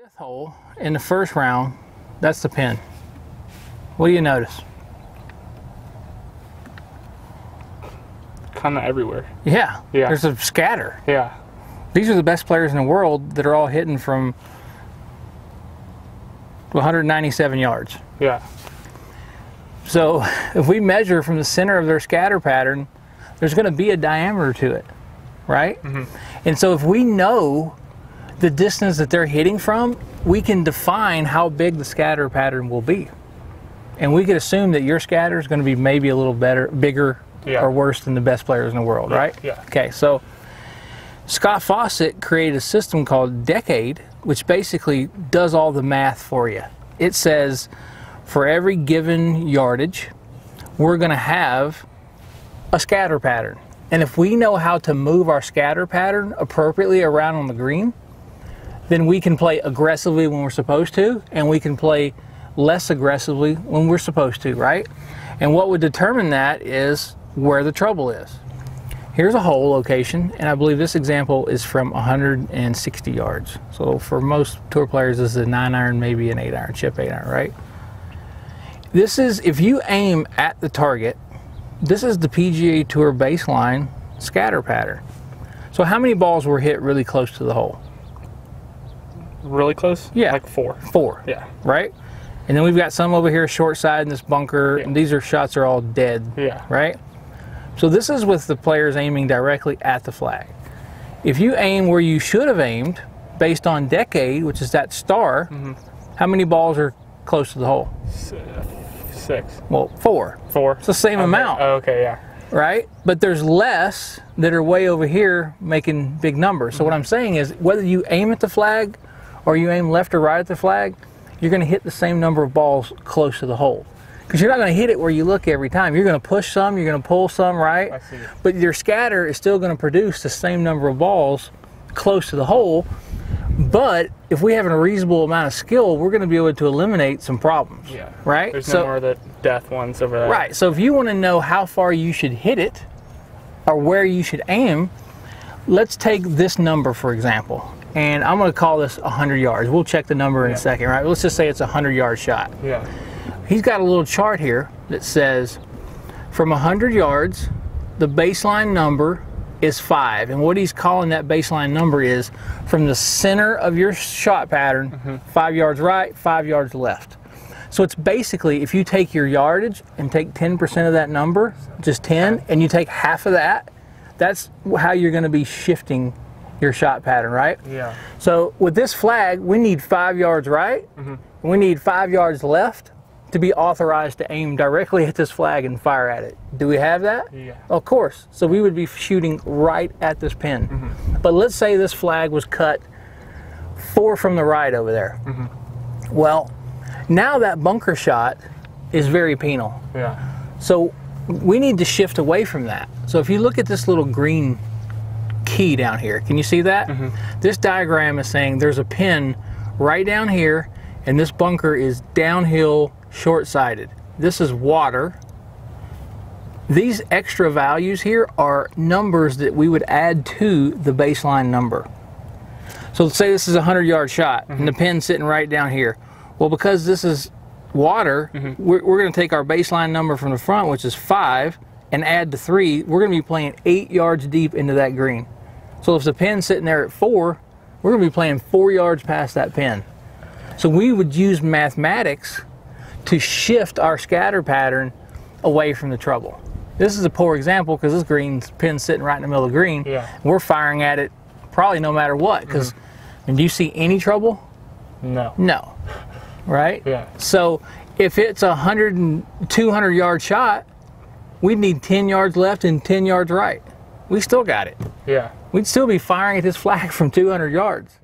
Fifth hole in the first round, that's the pin. What do you notice? Kind of everywhere. Yeah, Yeah. there's a scatter. Yeah. These are the best players in the world that are all hitting from 197 yards. Yeah. So if we measure from the center of their scatter pattern, there's going to be a diameter to it, right? Mm -hmm. And so if we know the distance that they're hitting from, we can define how big the scatter pattern will be. And we could assume that your scatter is going to be maybe a little better, bigger, Yeah. or worse than the best players in the world, right? yeah. Okay, so Scott Fawcett created a system called Decade, which basically does all the math for you. It says for every given yardage, we're going to have a scatter pattern. And if we know how to move our scatter pattern appropriately around on the green, then we can play aggressively when we're supposed to, and we can play less aggressively when we're supposed to, right? And what would determine that is where the trouble is. Here's a hole location, and I believe this example is from 160 yards. So for most tour players, this is a nine iron, maybe an eight iron, chip eight iron, right? This is, if you aim at the target, this is the PGA Tour baseline scatter pattern. So how many balls were hit really close to the hole? Really close? Yeah. Like four. Four. Yeah. Right? And then we've got some over here short side in this bunker, Yeah. and these are shots are all dead. Yeah. Right? So this is with the players aiming directly at the flag. If you aim where you should have aimed, based on decade, which is that star, Mm-hmm. how many balls are close to the hole? Uh, Six. Well, four. Four. It's the same amount, Oh, okay, yeah. right? But there's less that are way over here making big numbers. So what I'm saying is whether you aim at the flag or you aim left or right at the flag, you're going to hit the same number of balls close to the hole. Because you're not going to hit it where you look every time. You're going to push some, you're going to pull some, right? I see. But your scatter is still going to produce the same number of balls close to the hole. But if we have a reasonable amount of skill, we're going to be able to eliminate some problems. Yeah. Right? There's So- no more of the death ones over there. Right. So if you want to know how far you should hit it or where you should aim, let's take this number for example. And I'm going to call this 100 yards. We'll check the number in Yeah. a second, right? Let's just say it's a 100 yard shot. Yeah. He's got a little chart here that says from 100 yards, the baseline number is 5. And what he's calling that baseline number is from the center of your shot pattern, mm-hmm. 5 yards right, 5 yards left. So it's basically if you take your yardage and take 10% of that number, just 10, and you take half of that, that's how you're going to be shifting your shot pattern, right? Yeah. So with this flag, we need five yards right, mm -hmm. we need five yards left to be authorized to aim directly at this flag and fire at it. Do we have that? Yeah. Of course. So we would be shooting right at this pin. Mm -hmm. But let's say this flag was cut four from the right over there. Mm -hmm. Well, now that bunker shot is very penal. Yeah. So we need to shift away from that. So if you look at this little green key mm-hmm. down here, can you see that? Mm-hmm. This diagram is saying there's a pin right down here, and this bunker is downhill, short-sided. This is water. These extra values here are numbers that we would add to the baseline number. So let's say this is a 100 yard shot and the mm-hmm. pin's sitting right down here. Well, because this is water, we're, we're going to take our baseline number from the front, which is five, and add the three. We're going to be playing eight yards deep into that green. So if the pin's sitting there at four, we're going to be playing four yards past that pin. So we would use mathematics to shift our scatter pattern away from the trouble. This is a poor example because this green pin's sitting right in the middle of the green. Yeah. We're firing at it probably no matter what because and mm-hmm. do you see any trouble? No. No. Right? Yeah. So if it's a 100 and 200 yard shot, we'd need 10 yards left and 10 yards right. We still got it. Yeah. We'd still be firing at this flag from 200 yards.